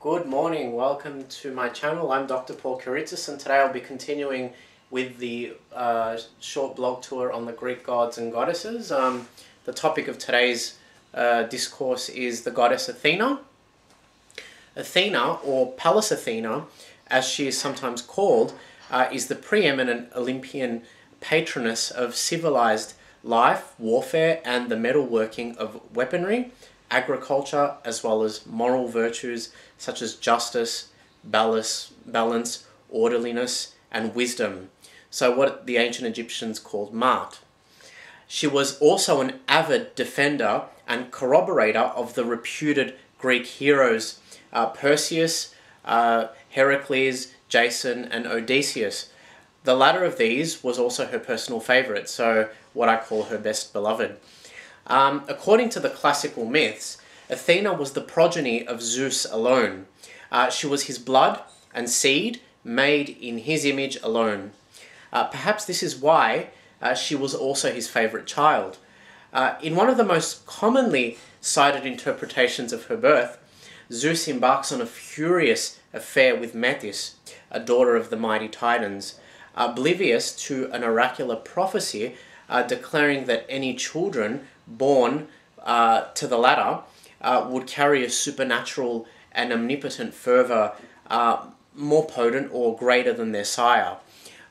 Good morning, welcome to my channel. I'm Dr. Paul Kiritsis and today I'll be continuing with the uh, short blog tour on the Greek gods and goddesses. Um, the topic of today's uh, discourse is the goddess Athena. Athena, or Pallas Athena, as she is sometimes called, uh, is the preeminent Olympian patroness of civilized life, warfare, and the metalworking of weaponry agriculture, as well as moral virtues such as justice, balance, balance orderliness, and wisdom. So, what the ancient Egyptians called Maat. She was also an avid defender and corroborator of the reputed Greek heroes uh, Perseus, uh, Heracles, Jason, and Odysseus. The latter of these was also her personal favorite, so what I call her best beloved. Um, according to the classical myths, Athena was the progeny of Zeus alone. Uh, she was his blood and seed made in his image alone. Uh, perhaps this is why uh, she was also his favorite child. Uh, in one of the most commonly cited interpretations of her birth, Zeus embarks on a furious affair with Metis, a daughter of the mighty Titans, oblivious to an oracular prophecy uh, declaring that any children born uh, to the latter uh, would carry a supernatural and omnipotent fervor uh, more potent or greater than their sire.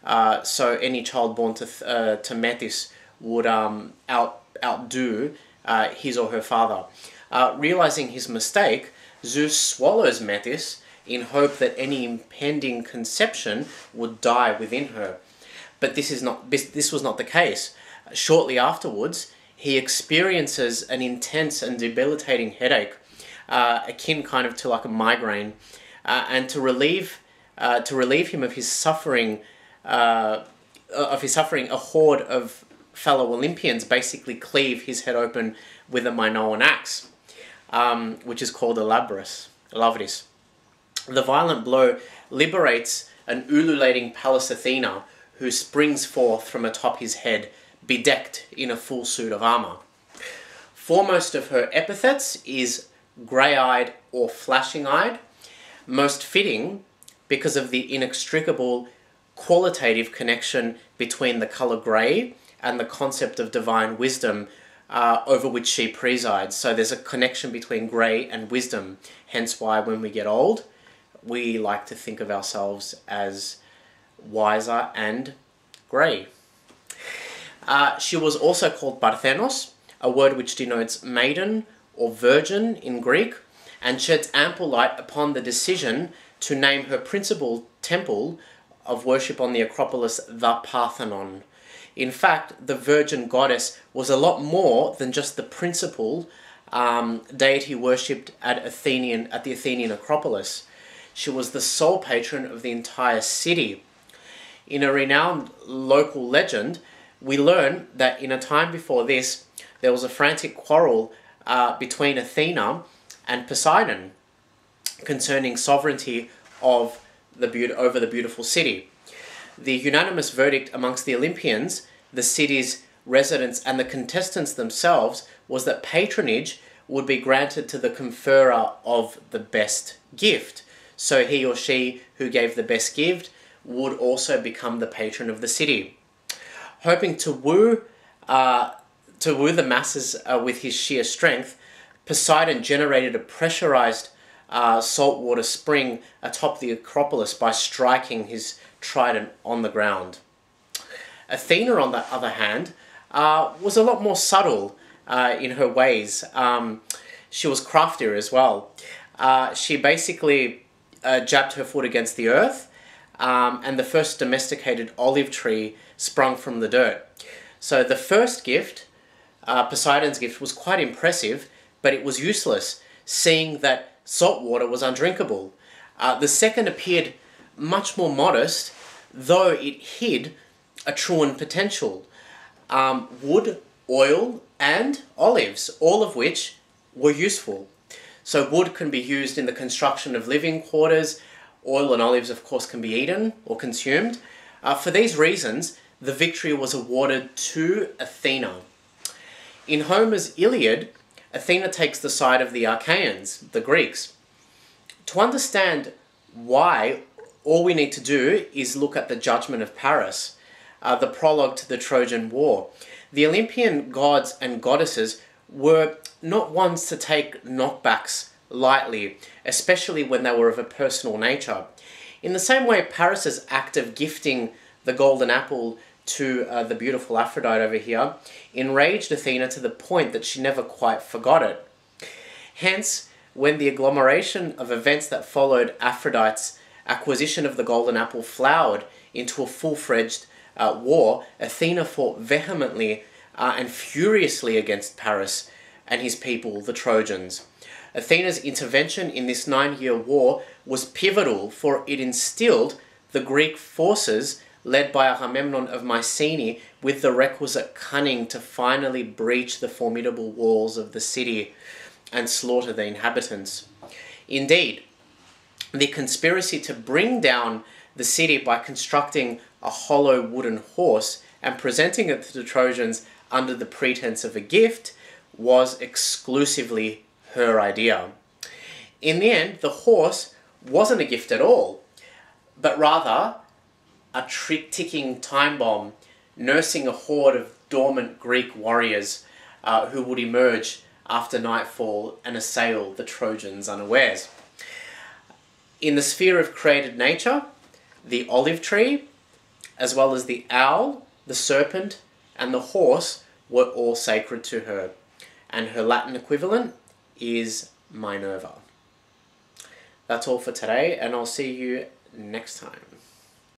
Uh, so any child born to to Metis would um, out outdo his or her father. realizing his mistake, Zeus swallows Metis in hope that any impending conception would die within her. But this is not this was not the case. Shortly afterwards, he experiences an intense and debilitating headache, uh, akin kind of to like a migraine, uh, and to relieve uh, to relieve him of his suffering, uh, of his suffering, a horde of fellow Olympians basically cleave his head open with a Minoan axe, um, which is called a labrys, labrys. The violent blow liberates an ululating Pallas Athena who springs forth from atop his head bedecked in a full suit of armour. Foremost of her epithets is grey-eyed or flashing-eyed, most fitting because of the inextricable qualitative connection between the colour grey and the concept of divine wisdom uh, over which she presides. So there's a connection between grey and wisdom, hence why when we get old, we like to think of ourselves as wiser and grey. Uh, she was also called Parthenos, a word which denotes maiden or virgin in Greek, and sheds ample light upon the decision to name her principal temple of worship on the Acropolis the Parthenon. In fact, the virgin goddess was a lot more than just the principal um, deity worshipped at Athenian at the Athenian Acropolis. She was the sole patron of the entire city. In a renowned local legend, we learn that in a time before this, there was a frantic quarrel uh, between Athena and Poseidon concerning sovereignty of the be- over the beautiful city. The unanimous verdict amongst the Olympians, the city's residents, and the contestants themselves was that patronage would be granted to the conferrer of the best gift. So he or she who gave the best gift would also become the patron of the city hoping to woo uh, to woo the masses uh, with his sheer strength, Poseidon generated a pressurized uh, saltwater spring atop the Acropolis by striking his trident on the ground. Athena, on the other hand, uh, was a lot more subtle uh, in her ways. Um, she was craftier as well. Uh, she basically jabbed her foot against the earth, um, and the first domesticated olive tree sprung from the dirt. So the first gift, uh, Poseidon's gift, was quite impressive, but it was useless, seeing that salt water was undrinkable. Uh, the second appeared much more modest, though it hid a truant potential. Um, wood, oil, and olives, all of which were useful. So wood can be used in the construction of living quarters. Oil and olives, of course, can be eaten or consumed. Uh, for these reasons, the victory was awarded to Athena. In Homer's Iliad, Athena takes the side of the Achaeans, the Greeks. To understand why, all we need to do is look at the judgment of Paris, uh, the prologue to the Trojan War. The Olympian gods and goddesses were not ones to take knockbacks lightly, especially when they were of a personal nature. In the same way, Paris's act of gifting the golden apple to uh, the beautiful Aphrodite over here enraged Athena to the point that she never quite forgot it. Hence, when the agglomeration of events that followed Aphrodite's acquisition of the golden apple flowered into a full-fledged uh, war, Athena fought vehemently uh, and furiously against Paris and his people, the Trojans. Athena's intervention in this nine-year war was pivotal for it instilled the Greek forces led by Agamemnon of Mycenae with the requisite cunning to finally breach the formidable walls of the city and slaughter the inhabitants. Indeed, the conspiracy to bring down the city by constructing a hollow wooden horse and presenting it to the Trojans under the pretense of a gift was exclusively her idea. In the end, the horse wasn't a gift at all, but rather a trick ticking time bomb nursing a horde of dormant Greek warriors uh, who would emerge after nightfall and assail the Trojans unawares. In the sphere of created nature, the olive tree, as well as the owl, the serpent, and the horse were all sacred to her, and her Latin equivalent is Minerva. That's all for today, and I'll see you next time.